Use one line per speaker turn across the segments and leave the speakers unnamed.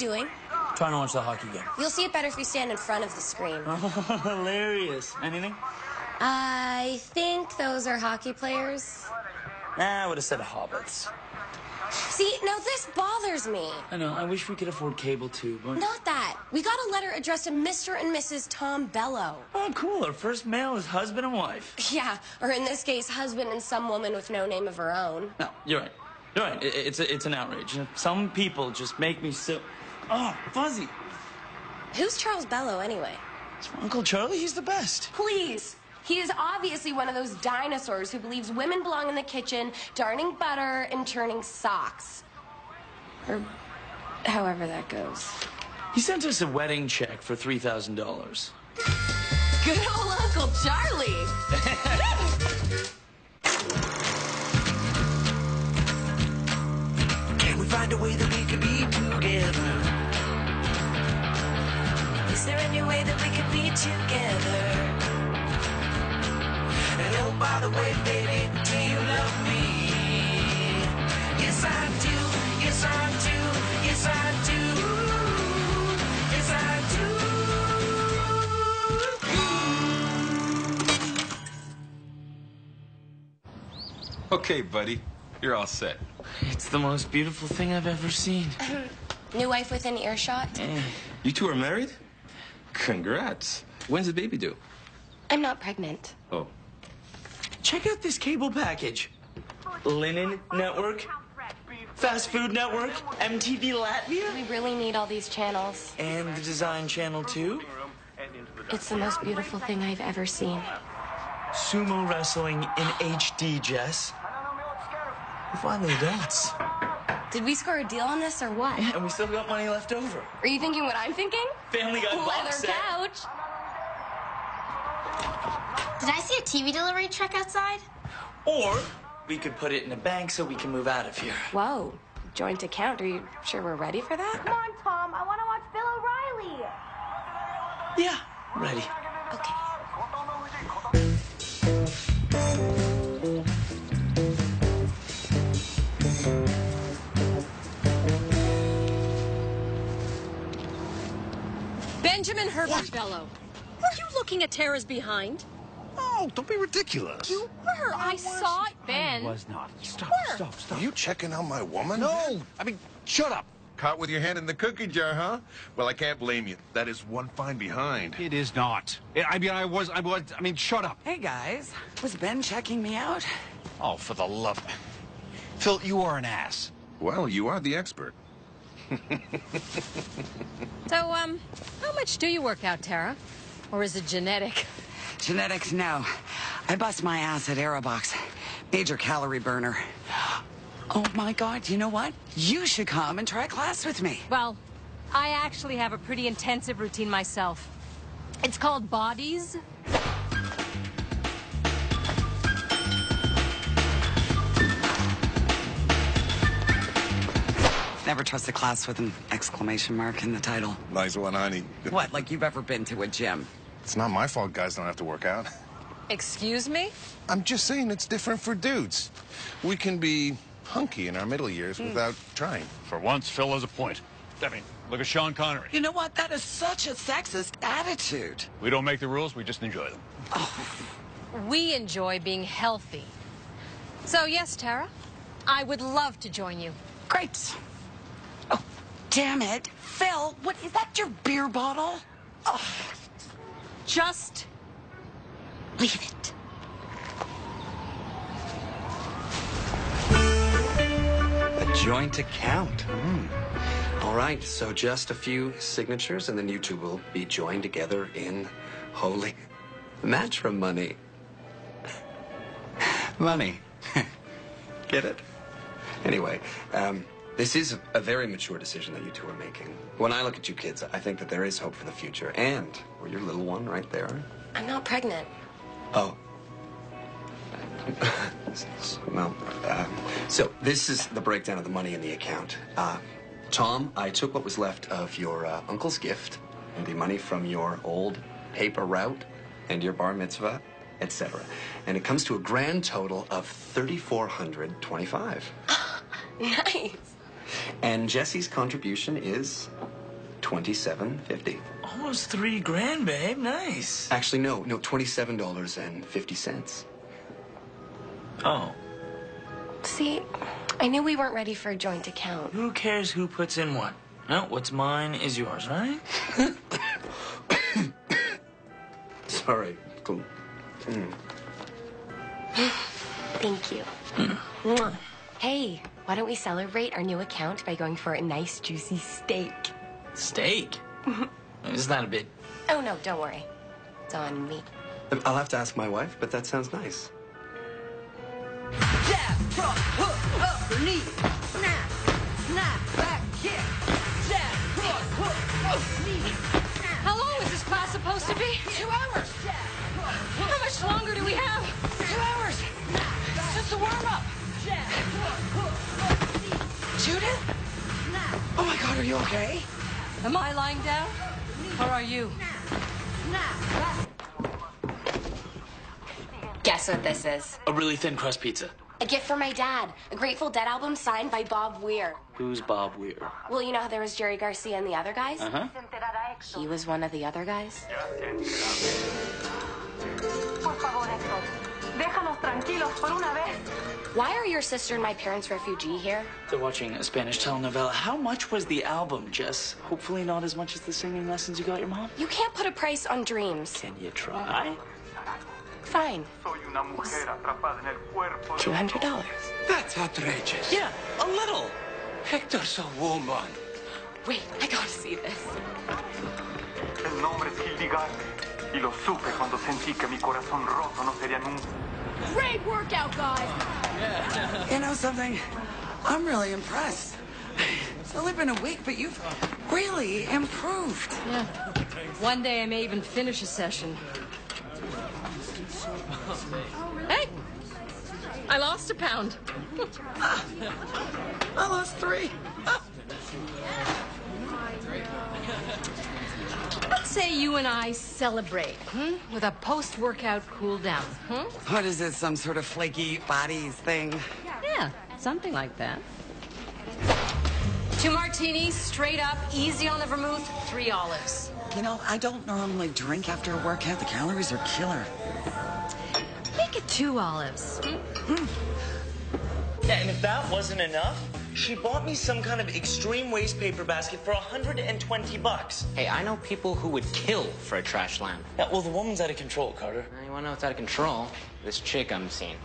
you doing?
Trying to watch the hockey game.
You'll see it better if you stand in front of the screen.
Hilarious. Anything?
I think those are hockey players.
Nah, I would have said hobbits.
See, now this bothers me.
I know. I wish we could afford cable too, but.
Not that. We got a letter addressed to Mr. and Mrs. Tom Bellow.
Oh, cool. Our first mail is husband and wife.
Yeah, or in this case, husband and some woman with no name of her own.
No, you're right. You're right. It's a, it's an outrage. Some people just make me so. Oh, fuzzy.
Who's Charles Bellow anyway?
It's my Uncle Charlie. He's the best.
Please. He is obviously one of those dinosaurs who believes women belong in the kitchen, darning butter and turning socks. Or however that goes.
He sent us a wedding check for three thousand dollars.
Good old Uncle Charlie.
Can we find a way that way that we could be together? And oh, by the way, baby, do you love me? Yes, I do. Yes, I do. Yes, I do. Yes, I do.
Okay, buddy. You're all set.
It's the most beautiful thing I've ever seen.
New wife within earshot?
Eh.
You two are married? Congrats. When's the baby due?
I'm not pregnant.
Oh.
Check out this cable package. Linen Network, Fast Food Network, MTV Latvia,
We really need all these channels.
and the Design Channel too.
It's the most beautiful thing I've ever seen.
Sumo wrestling in HD, Jess. We're finally adults.
Did we score a deal on this or what?
And we still got money left over.
Are you thinking what I'm thinking?
Family Guy
Leather
box set.
couch.
Did I see a TV delivery truck outside?
Or we could put it in a bank so we can move out of here.
Whoa. Joint account. Are you sure we're ready for that?
Come on, Tom. I want to watch Bill O'Reilly.
Yeah, ready.
Benjamin Herbert Bellow. Were you looking at Tara's behind?
Oh, don't be ridiculous.
You were. I, saw it, Ben.
was not. Stop,
Where?
stop, stop.
Are you checking on my woman?
No, I mean, shut up.
Caught with your hand in the cookie jar, huh? Well, I can't blame you. That is one fine behind.
It is not. I I mean, I was, I was, I mean, shut up.
Hey guys, was Ben checking me out?
Oh, for the love. Phil, you are an ass.
Well, you are the expert.
So, um, how much do you work out, Tara? Or is it genetic?
Genetics, no. I bust my ass at Aerobox. Major calorie burner. Oh my God, you know what? You should come and try a class with me.
Well, I actually have a pretty intensive routine myself. It's called Bodies.
Never trust a class with an exclamation mark in the title.
Nice one, honey.
What, like you've ever been to a gym?
It's not my fault guys don't have to work out.
Excuse me?
I'm just saying it's different for dudes. We can be hunky in our middle years hmm. without trying.
For once, Phil has a point. I mean, look at Sean Connery.
You know what? That is such a sexist attitude.
We don't make the rules, we just enjoy them. Oh.
We enjoy being healthy. So, yes, Tara, I would love to join you.
Great. Damn it. Phil, what is that your beer bottle? Oh,
Just
leave it.
A joint account. Hmm. All right, so just a few signatures, and then you two will be joined together in holy matrimony. Money. Get it? Anyway, um, this is a very mature decision that you two are making. When I look at you kids, I think that there is hope for the future. And, or your little one right there.
I'm not pregnant.
Oh. well, um, so this is the breakdown of the money in the account. Uh, Tom, I took what was left of your uh, uncle's gift and the money from your old paper route and your bar mitzvah, etc. And it comes to a grand total of 3,425.
Nice.
And Jesse's contribution is twenty-seven fifty.
Almost three grand, babe. Nice.
Actually, no, no, twenty-seven dollars and fifty cents.
Oh,
See, I knew we weren't ready for a joint account.
who cares who puts in what? No, what's mine is yours, right?
Sorry. Cool. Mm.
Thank you. Mm. Mwah. Hey, why don't we celebrate our new account by going for a nice, juicy steak?
Steak. Isn't that a bit?
Oh, no, don't worry. It's on me.
Um, I'll have to ask my wife, but that sounds nice.
Jab, front, hook, upper knee, snap, snap, back kick, jab, front, hook, upper knee, snap.
How long is this class supposed to be?
Two hours. Jab, front, hook,
How much longer do we have?
two hours.
It's just a warm up.
Jab, front, hook, upper knee,
Judith? Oh my God, are you okay?
Am I lying down? Or are you?
snap.
Guess what this is?
A really thin crust pizza.
A gift for my dad. A Grateful Dead album signed by Bob Weir.
Who's Bob Weir?
Well, you know how there was Jerry Garcia and the other guys?
Uh huh.
He was one of the other guys.
Por favor, Héctor. Déjanos tranquilos por una vez.
Why are your sister and my parents refugee here?
They're watching a Spanish telenovela. How much was the album, Jess? Hopefully not as much as the singing lessons you got your mom.
You can't put a price on dreams.
Can you try?
Fine.
Soy una mujer atrapada en el cuerpo de
Two hundred dollars.
That's outrageous.
Yeah, a little.
Hector's a woman.
Wait, I gotta see this.
El nombre es Hildigarde. Y lo supe cuando sentí que mi corazón roto no sería nunca.
Great workout, guys. Yeah.
You know something? I'm really impressed. It's only been a week, but you've really improved.
Yeah. One day I may even finish a session. Hey! I lost a pound.
Ah, I lost three. Ah.
Let's say you and I celebrate, hmm? With a post-workout cool down, hmm?
What is it, some sort of flaky bodies thing?
Yeah, something like that. Two martinis, straight up, easy on the vermouth, three olives.
You know, I don't normally drink after a workout. The calories are killer.
Make it two olives.
Yeah, and if that wasn't enough, she bought me some kind of extreme waste paper basket for 120 bucks.
Hey, I know people who would kill for a trash lamp.
Yeah, well, the woman's out of control, Carter.
Now, You wanna know what's out of control? This chick I'm seeing.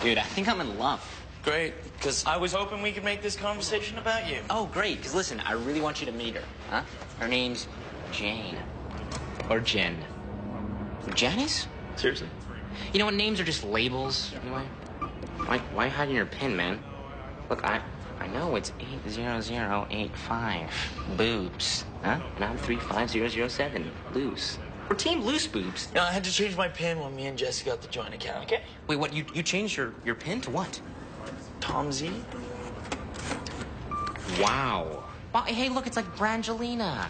Dude, I think I'm in love.
Great, because I was hoping we could make this conversation about you.
Oh, great, because listen, I really want you to meet her. Huh? Her name's Jane. Or Jen. Janice?
Seriously?
You know what? Names are just labels, anyway. Why, why hiding your pin, man? Look, I I know it's 80085. Boobs. Huh? And I'm 35007. Loose. We're team loose boobs.
No, I had to change my pin when me and Jesse got the joint account, okay?
Wait, what? You, you changed your, your pin to what?
Tom Z?
Wow. Wow. Hey, look, it's like Brangelina.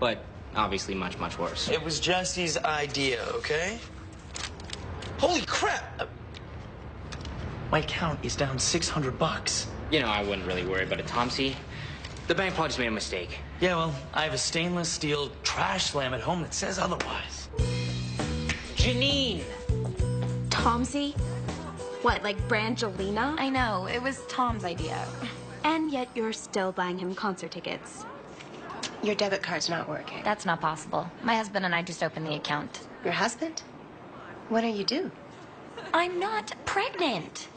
But obviously much, much worse.
It was Jesse's idea, okay? Holy crap! My account is down 600 bucks.
You know, I wouldn't really worry about it, Tomsy. The bank probably just made a mistake.
Yeah, well, I have a stainless steel trash slam at home that says otherwise.
Janine!
Tomsey? What, like Brangelina?
I know, it was Tom's idea.
And yet you're still buying him concert tickets.
Your debit card's not working.
That's not possible. My husband and I just opened the account.
Your husband? What do you do?
I'm not pregnant.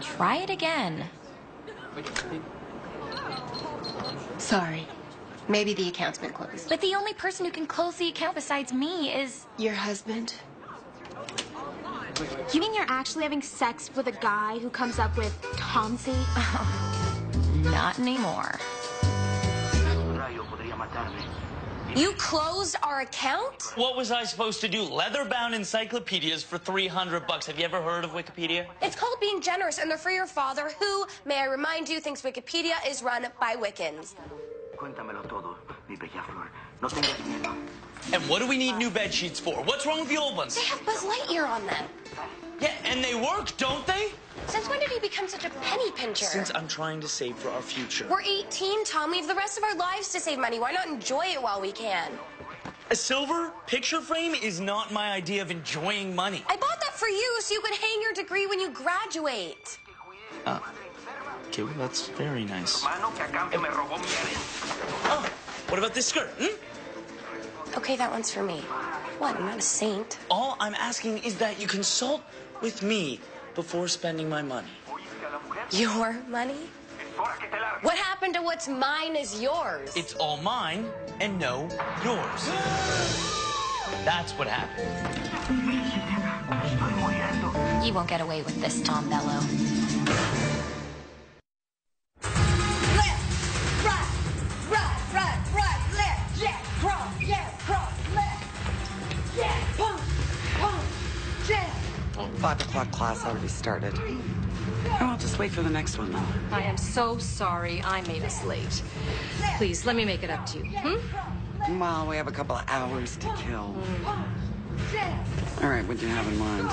Try it again.
Sorry. Maybe the account's been closed.
But the only person who can close the account besides me is.
Your husband?
You mean you're actually having sex with a guy who comes up with Tomsy?
Not anymore.
You closed our account?
What was I supposed to do? Leather-bound encyclopedias for 300 bucks. Have you ever heard of Wikipedia?
It's called being generous, and they're for your father, who, may I remind you, thinks Wikipedia is run by Wiccans.
Cuéntamelo todo, mi bella flor. No tengas miedo.
And what do we need new bed sheets for? What's wrong with the old ones?
They have Buzz Lightyear on them.
Yeah, and they work, don't they?
Since when did he you become such a penny pincher?
Since I'm trying to save for our future.
We're 18, Tom. We have the rest of our lives to save money. Why not enjoy it while we can?
A silver picture frame is not my idea of enjoying money.
I bought that for you so you could hang your degree when you graduate.
Uh, okay, well, that's very nice.
Mano que a cambio me robó mi
Oh, what about this skirt? Hmm?
Okay, that one's for me. What? I'm not a saint.
All I'm asking is that you consult with me before spending my money.
Your money? What happened to what's mine is yours?
It's all mine and no yours. That's what happened.
You won't get away with this, Tom
Bellow.
Five o'clock class already started. Oh, I will just wait for the next one, though.
I am so sorry I made us late. Please, let me make it up to you. Hmm?
Well, we have a couple of hours to kill. All right, what do you have in mind?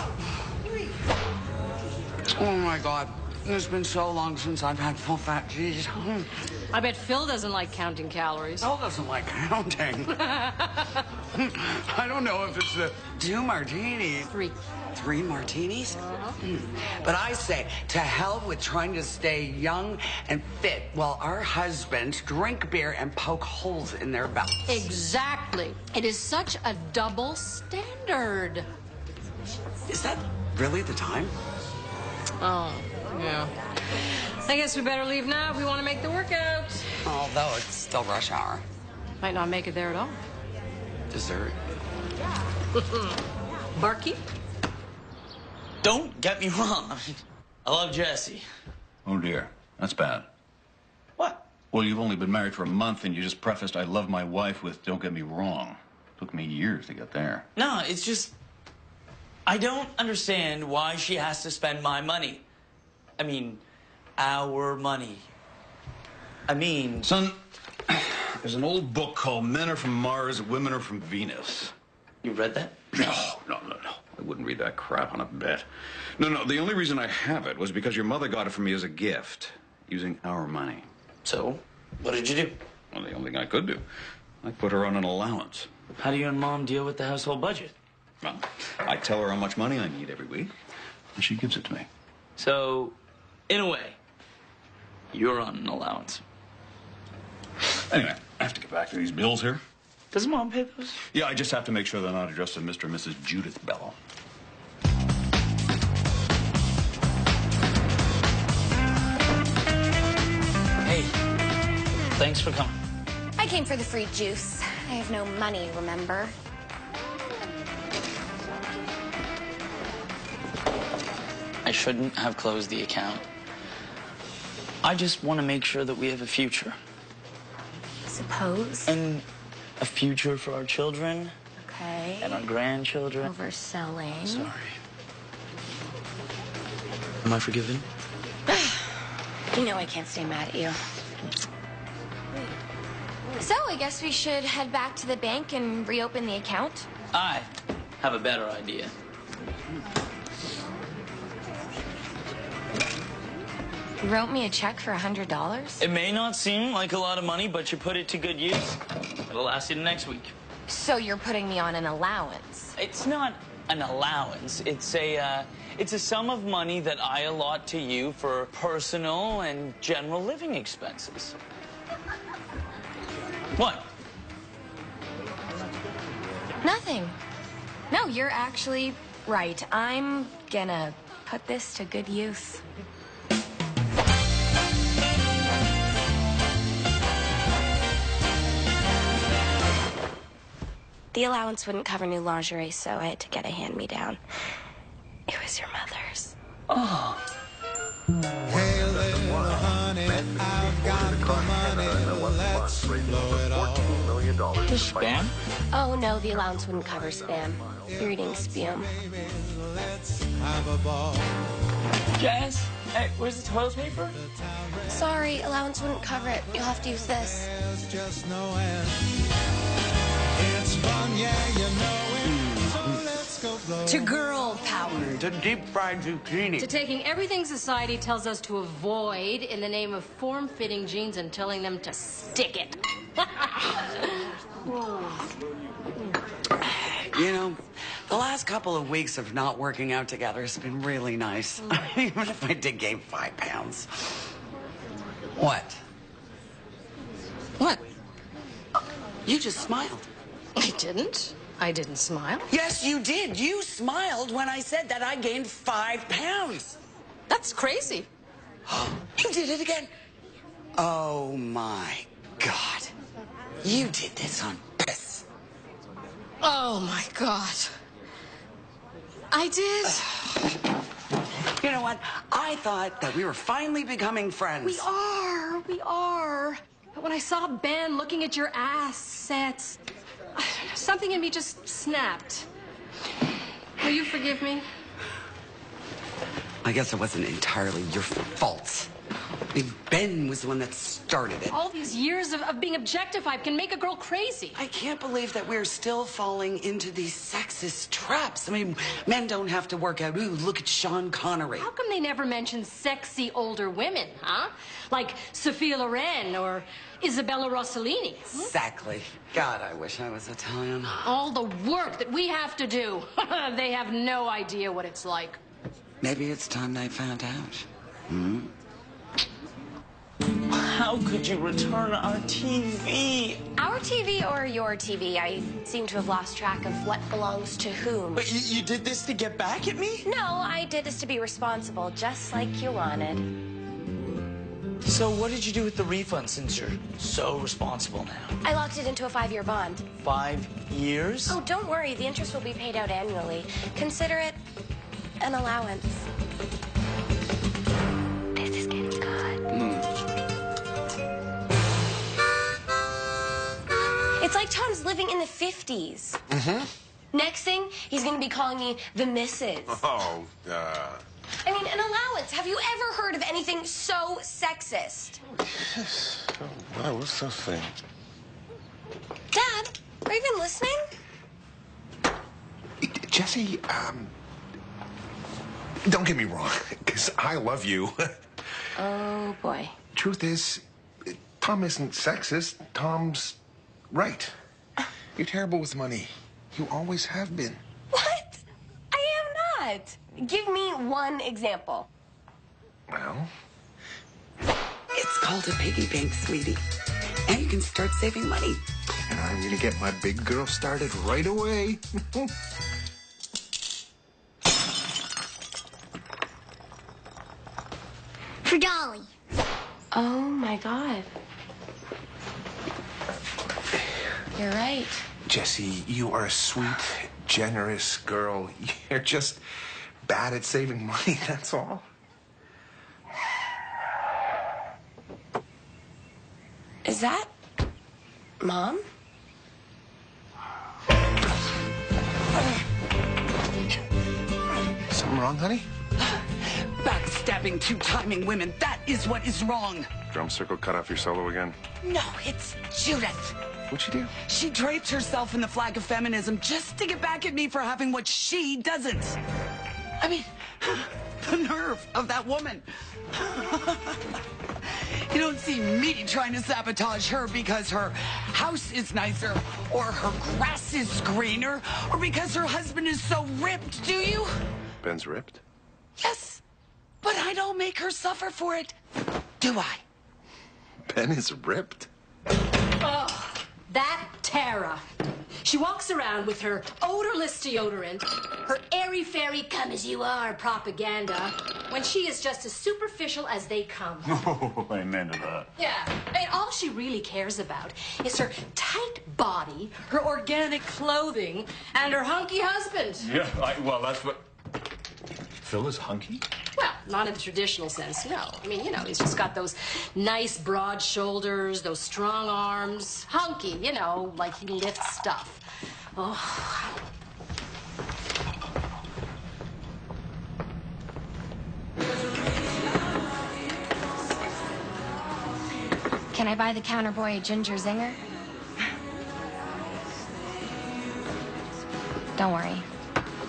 Oh my God, it's been so long since I've had full fat cheese.
I bet Phil doesn't like counting calories.
Phil doesn't like counting. I don't know if it's the two martinis.
Three.
Three martinis? Mm. But I say, to hell with trying to stay young and fit while our husbands drink beer and poke holes in their belts.
Exactly. It is such a double standard.
Is that really the time?
Oh, yeah. I guess we better leave now if we want to make the workout.
Although it's still rush hour.
Might not make it there at all.
Dessert.
Barkeep?
Don't get me wrong. I, I love Jesse.
Oh dear, that's bad.
What?
Well, you've only been married for a month and you just prefaced I love my wife with don't get me wrong. Took me years to get there.
No, it's just. I don't understand why she has to spend my money. I mean, our money. I mean.
Son, there's an old book called Men Are From Mars, Women Are From Venus.
You read that?
No, no, no, no. I wouldn't read that crap on a bet. No, no, the only reason I have it was because your mother got it for me as a gift, using our money.
So, what did you do?
Well, the only thing I could do. I put her on an allowance.
How do you and mom deal with the household budget?
Well, I tell her how much money I need every week, and she gives it to me.
So, in a way, you're on an allowance.
Anyway, I have to get back to these bills here.
Does mom pay those?
Yeah, I just have to make sure they're not addressed to Mr. and Mrs. Judith Bellow.
Hey, thanks for coming.
I came for the free juice. I have no money, remember?
Shouldn't have closed the account. I just want to make sure that we have a future.
Suppose.
And a future for our children
Okay.
and our grandchildren.
Overselling.
Sorry. Am I forgiven?
You know I can't stay mad at you. So I guess we should head back to the bank and reopen the account.
I have a better idea.
Wrote me a check for a hundred dollars.
It may not seem like a lot of money, but you put it to good use. It'll last you the next week.
So you're putting me on an allowance.
It's not an allowance. It's a uh, it's a sum of money that I allot to you for personal and general living expenses. What?
Nothing. No, you're actually right. I'm gonna put this to good use. The allowance wouldn't cover new lingerie, so I had to get a hand me down. It was your mother's.
Oh.
Hey, little honey, I've got the money. Let's blow it all.
The spam?
Oh no, the allowance wouldn't cover spam. You're eating spume.
Have a ball.
Jazz? Hey, where's the toilet paper?
Sorry, allowance wouldn't cover it. You'll have to use this.
To girl power,
To deep fried zucchini.
to taking everything society tells us to avoid in the name of form fitting jeans and telling them to stick it.
You know, the last couple of weeks of not working out together has been really nice. Even if I did gain five pounds. What?
What?
You just smiled.
I didn't. I didn't smile.
Yes, you did. You smiled when I said that I gained five pounds.
That's crazy.
You did it again. Oh my God. You did this on purpose.
Oh my God. I did.
You know what? I thought that we were finally becoming friends.
We are. We are. But when I saw Ben looking at your assets, something in me just snapped. Will you forgive me?
I guess it wasn't entirely your fault. Mean, Ben was the one that started it.
All these years of, of being objectified can make a girl crazy.
I can't believe that we're still falling into these sexist traps. I mean, men don't have to work out. Ooh, look at Sean Connery.
How come they never mention sexy older women, huh? Like Sophia Loren or Isabella Rossellini.
Exactly. God, I wish I was Italian.
All the work that we have to do. they have no idea what it's like.
Maybe it's time they found out. Hmm?
How could you return our TV?
Our TV or your TV? I seem to have lost track of what belongs to whom.
But you, you did this to get back at me?
No, I did this to be responsible, just like you wanted.
So what did you do with the refund since you're so responsible now?
I locked it into a five year bond.
Five years?
Oh, don't worry. The interest will be paid out annually. Consider it an allowance. It's like Tom's living in the 50s.
Mm-hmm.
Next thing, he's going to be calling me the missus.
Oh, uh,
I mean, an allowance. Have you ever heard of anything so sexist?
what I was so saying.
Dad, are you even listening?
Jesse, um, don't get me wrong, because I love you.
Oh, boy.
Truth is, Tom isn't sexist. Tom's right. You're terrible with money. You always have been.
What? I am not. Give me one example.
Well,
It's called a piggy bank, sweetie. And you can start saving money.
and I'm gonna get my big girl started right away.
For Dolly.
Oh, my God. You're right.
Jesse, you are a sweet, generous girl. You're just bad at saving money, that's all.
Is that mom?
Something wrong, honey?
Backstabbing, two-timing women. That is what is wrong.
Drum circle cut off your solo again.
No, it's Judith.
What'd you do?
She draped herself in the flag of feminism just to get back at me for having what she doesn't. I mean, the nerve of that woman. you don't see me trying to sabotage her because her house is nicer or her grass is greener or because her husband is so ripped, do you?
Ben's ripped.
Yes, but I don't make her suffer for it, do I?
Ben is ripped.
Oh, that Tara. She walks around with her odorless deodorant, her airy fairy come as you are propaganda, when she is just as superficial as they come.
Oh, amen to that.
Yeah, I mean, all she really cares about is her tight body, her organic clothing, and her hunky husband.
Yeah, I, well, that's what. Phil is hunky?
Well, not in the traditional sense, no. I mean, you know, he's just got those nice broad shoulders, those strong arms, hunky, you know, like he lifts stuff. Oh,
Can I buy the counter boy a ginger zinger? Don't worry.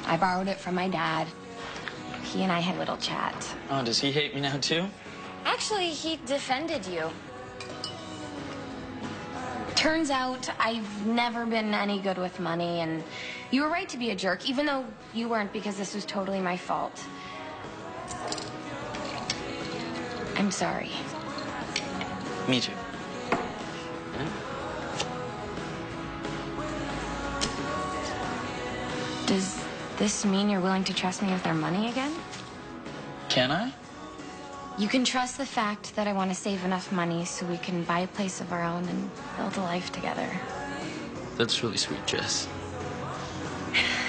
I borrowed it from my dad. He and I had a little chat.
Oh, does he hate me now too?
Actually, he defended you. Turns out I've never been any good with money, and you were right to be a jerk, even though you weren't, because this was totally my fault. I'm sorry.
Me too.
Does this mean you're willing to trust me with our money again?
Can I?
You can trust the fact that I want to save enough money so we can buy a place of our own and build a life together.
That's really sweet, Jess.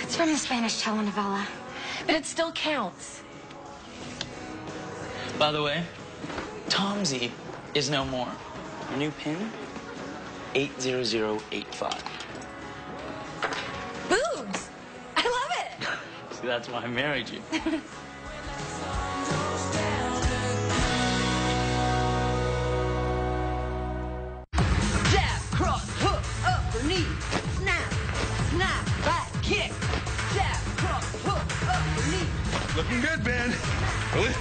It's from the Spanish telenovela, but it still counts.
By the way, Tomsy is no more. Your new pin? 80085. See, that's why I married you.
Jab, cross, hook, upper knee. Snap, snap, back kick. Jab, cross, hook, upper knee.
Looking good, Ben. Really?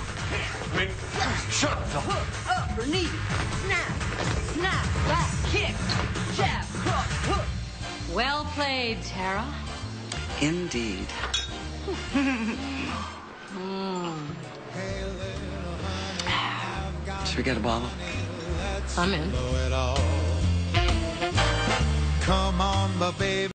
Wait, shut up, Phil.
Hook, upper knee. Snap, snap, back kick. Jab, cross, hook.
Well played, Tara.
Indeed. Hmm. Should we get a bottle?
I'm in.
Come on, baby.